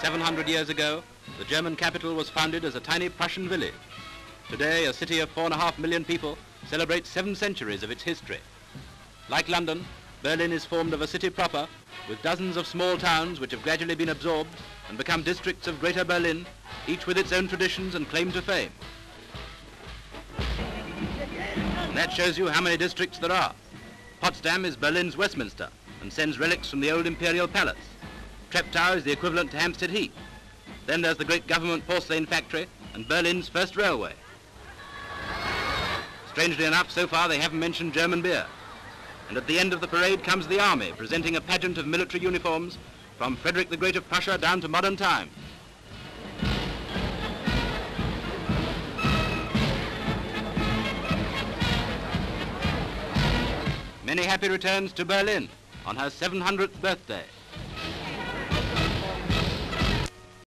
700 years ago, the German capital was founded as a tiny Prussian village. Today, a city of four and a half million people celebrates seven centuries of its history. Like London, Berlin is formed of a city proper with dozens of small towns which have gradually been absorbed and become districts of Greater Berlin, each with its own traditions and claim to fame. And that shows you how many districts there are. Potsdam is Berlin's Westminster and sends relics from the old imperial palace. Treptow is the equivalent to Hampstead Heath. Then there's the great government porcelain factory and Berlin's first railway. Strangely enough, so far they haven't mentioned German beer. And at the end of the parade comes the army, presenting a pageant of military uniforms from Frederick the Great of Prussia down to modern times. Many happy returns to Berlin on her 700th birthday.